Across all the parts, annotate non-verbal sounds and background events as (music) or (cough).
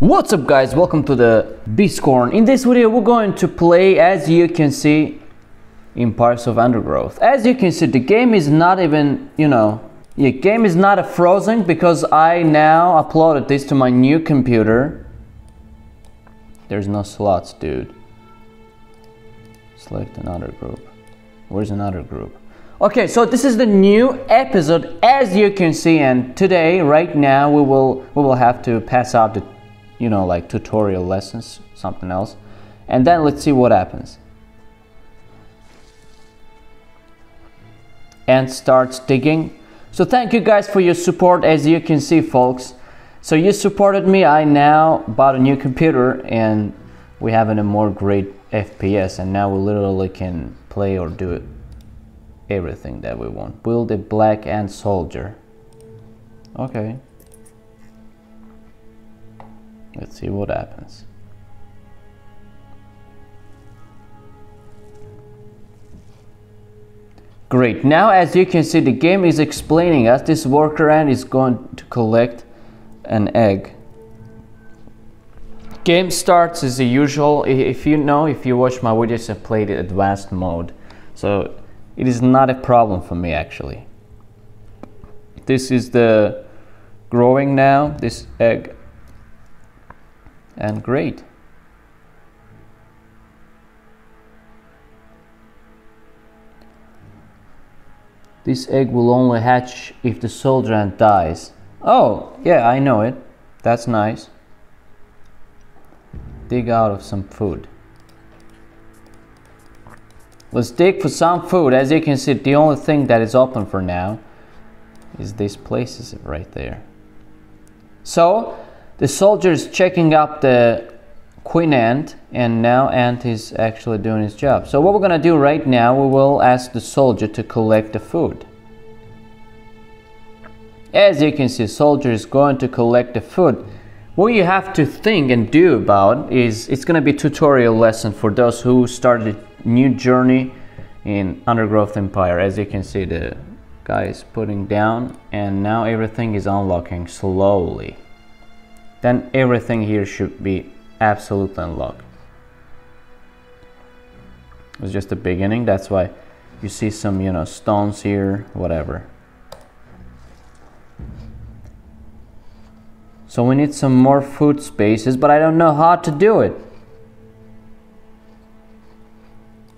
What's up guys, welcome to the BeastCorn. In this video we're going to play, as you can see, Empires of Undergrowth. As you can see, the game is not even, you know, the game is not a frozen because I now uploaded this to my new computer. There's no slots, dude. Select another group. Where's another group? Okay, so this is the new episode as you can see and today right now we will we will have to pass out the you know, like tutorial lessons, something else. And then let's see what happens. And starts digging. So thank you guys for your support as you can see folks. So you supported me, I now bought a new computer and we have a more great FPS and now we literally can play or do everything that we want. Build a black ant soldier. Okay. Let's see what happens. Great, now as you can see the game is explaining us this worker ant is going to collect an egg. Game starts as usual, if you know, if you watch my videos I played it advanced mode. So it is not a problem for me actually. This is the growing now, this egg and great. This egg will only hatch if the soldier ant dies. Oh, yeah, I know it. That's nice. Dig out of some food. Let's dig for some food. As you can see, the only thing that is open for now is this place is right there. So, the soldier is checking up the queen ant and now ant is actually doing his job. So what we're going to do right now, we will ask the soldier to collect the food. As you can see, soldier is going to collect the food. What you have to think and do about is it's going to be tutorial lesson for those who started a new journey in Undergrowth Empire. As you can see, the guy is putting down and now everything is unlocking slowly then everything here should be absolutely unlocked. It's just the beginning, that's why you see some, you know, stones here, whatever. So we need some more food spaces, but I don't know how to do it.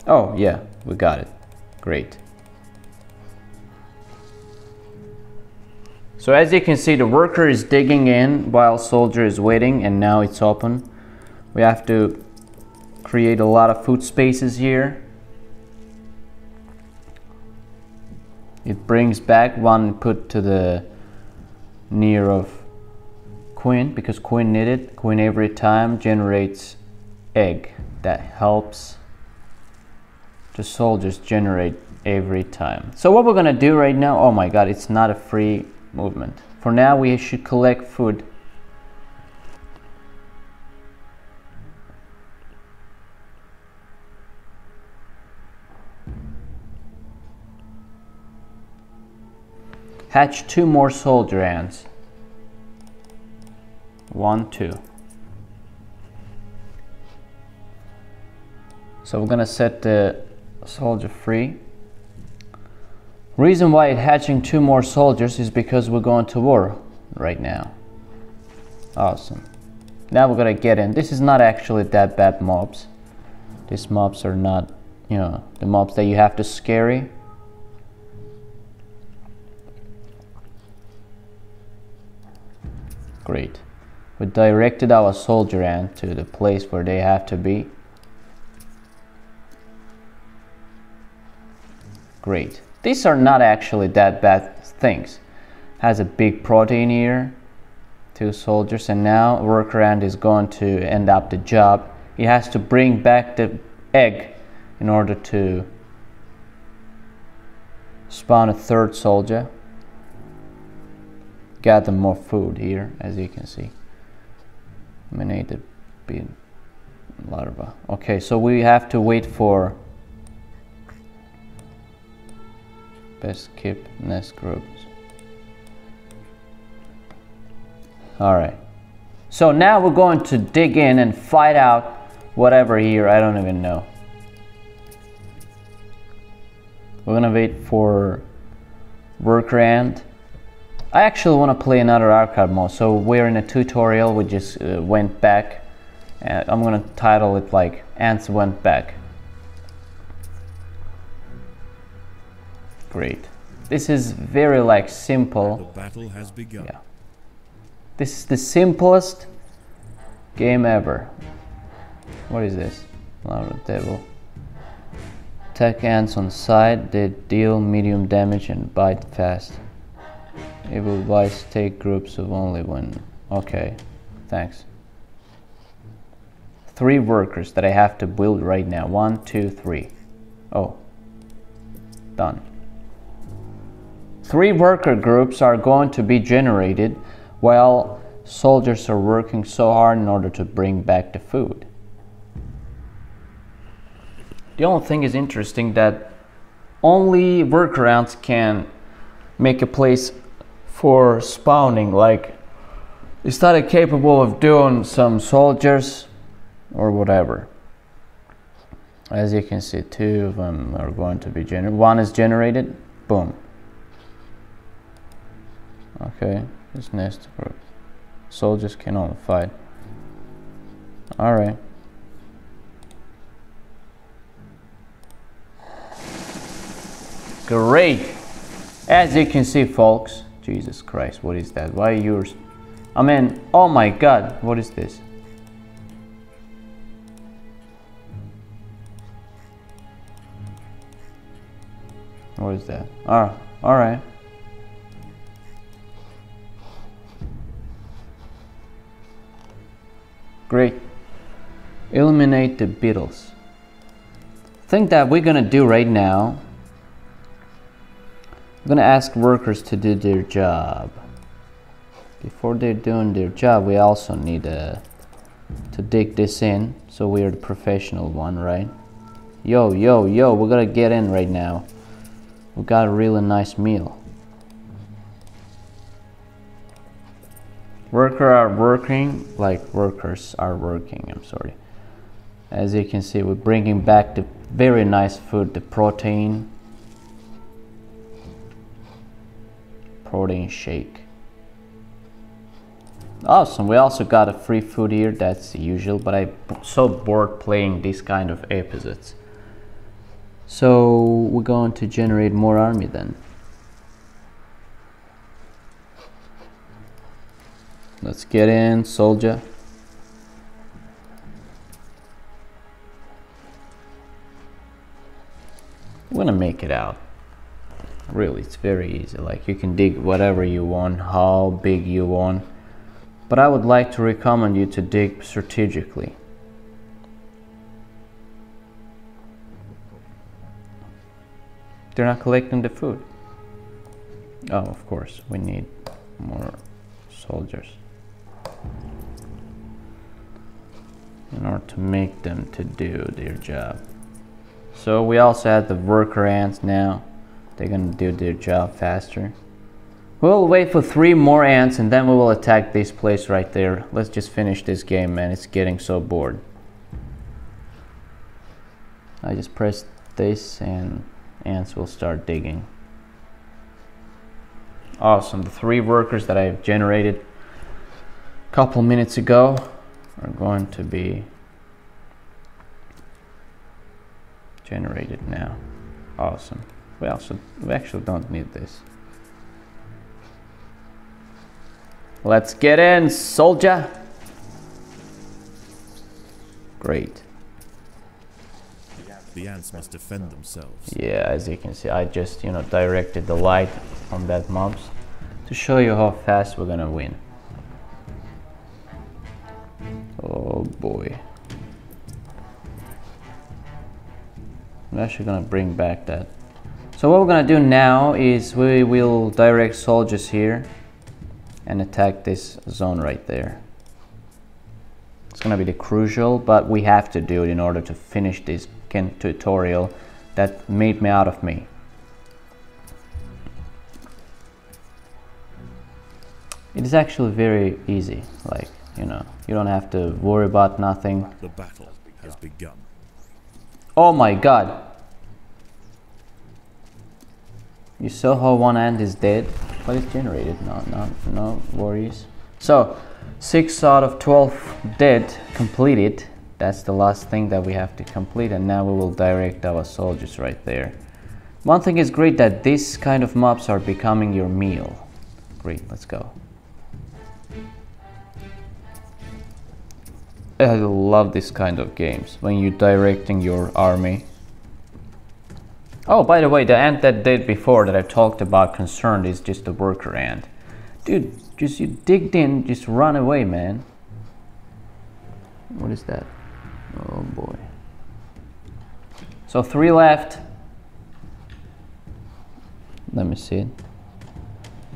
Oh, yeah, we got it. Great. So as you can see, the worker is digging in while soldier is waiting and now it's open. We have to create a lot of food spaces here. It brings back one put to the near of queen because queen needed. Queen every time generates egg that helps the soldiers generate every time. So what we're gonna do right now, oh my god, it's not a free movement. For now, we should collect food. Hatch two more soldier ants. One, two. So we're gonna set the soldier free. Reason why it hatching two more soldiers is because we're going to war right now. Awesome. Now we're gonna get in. This is not actually that bad mobs. These mobs are not, you know, the mobs that you have to scary. Great. We directed our soldier ant to the place where they have to be. Great. These are not actually that bad things. Has a big protein here, two soldiers, and now worker ant is going to end up the job. He has to bring back the egg in order to spawn a third soldier. Gather more food here, as you can see. Minated bean larva. Okay, so we have to wait for best keep nest groups. Alright. So now we're going to dig in and fight out whatever here, I don't even know. We're gonna wait for worker ant. I actually want to play another arcade mode, so we're in a tutorial, we just uh, went back. Uh, I'm gonna title it like Ants Went Back. Great. This is very like simple. The battle has begun. Yeah. This is the simplest game ever. What is this? Lava devil. Attack ants on side, they deal medium damage and bite fast. Evil bites take groups of only one. Okay, thanks. Three workers that I have to build right now. One, two, three. Oh, done. Three worker groups are going to be generated while soldiers are working so hard in order to bring back the food. The only thing is interesting that only worker ants can make a place for spawning. Like, is that capable of doing some soldiers or whatever? As you can see, two of them are going to be generated. One is generated. Boom. Okay, this nest group. Soldiers can only fight. Alright. Great! As you can see, folks. Jesus Christ, what is that? Why yours? I mean, oh my god, what is this? What is that? Ah, alright. Great. Eliminate the beetles. Thing that we're gonna do right now. we're gonna ask workers to do their job. Before they're doing their job, we also need uh, to dig this in. So we're the professional one, right? Yo, yo, yo, we're gonna get in right now. We got a really nice meal. Worker are working like workers are working. I'm sorry. As you can see, we're bringing back the very nice food, the protein. Protein shake. Awesome. We also got a free food here. That's usual, but I'm so bored playing these kind of episodes. So we're going to generate more army then. Let's get in, soldier. I'm gonna make it out. Really, it's very easy. Like you can dig whatever you want, how big you want. But I would like to recommend you to dig strategically. They're not collecting the food. Oh, of course, we need more soldiers. In order to make them to do their job. So we also have the worker ants now. They're gonna do their job faster. We'll wait for three more ants and then we will attack this place right there. Let's just finish this game man, it's getting so bored. I just press this and ants will start digging. Awesome, the three workers that I've generated couple minutes ago are going to be generated now. Awesome. We also we actually don't need this. Let's get in, soldier. Great. The ants must defend themselves. Yeah, as you can see, I just, you know, directed the light on that mobs to show you how fast we're gonna win. Oh boy. I'm actually gonna bring back that. So what we're gonna do now is we will direct soldiers here and attack this zone right there. It's gonna be the crucial, but we have to do it in order to finish this tutorial that made me out of me. It is actually very easy, like you know, you don't have to worry about nothing. The battle has begun. Oh my god. You saw how one ant is dead, but it's generated. No, no, no worries. So, 6 out of 12 dead, completed. That's the last thing that we have to complete and now we will direct our soldiers right there. One thing is great that this kind of mobs are becoming your meal. Great, let's go. I love this kind of games when you're directing your army. Oh, by the way, the ant that did before that I talked about concerned is just a worker ant. Dude, just you digged in, just run away, man. What is that? Oh boy. So three left. Let me see.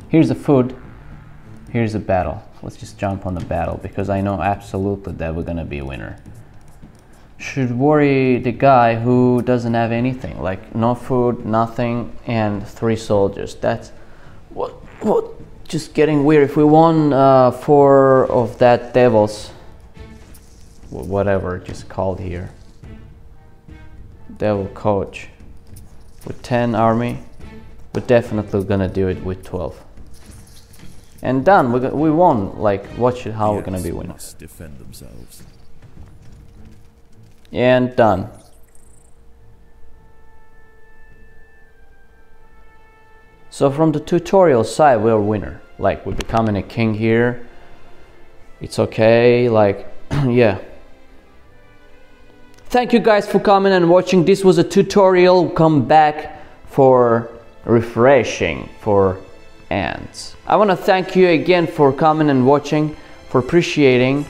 Here's the food. Here's the battle. Let's just jump on the battle because I know absolutely that we're gonna be a winner. Should worry the guy who doesn't have anything, like no food, nothing, and three soldiers. That's what what just getting weird. If we won uh, four of that devils, whatever just called here, devil coach, with ten army, we're definitely gonna do it with twelve and done. We, we won. Like, watch how The we're gonna be winning. Must defend themselves. And done. So from the tutorial side, we're a winner. Like, we're becoming a king here. It's okay. Like, (clears throat) yeah. Thank you guys for coming and watching. This was a tutorial. Come back for refreshing for ants. I want to thank you again for coming and watching, for appreciating.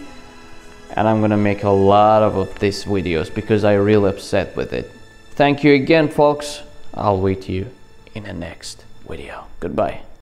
And I'm gonna make a lot of these videos because I'm really upset with it. Thank you again, folks. I'll wait you in the next video. Goodbye.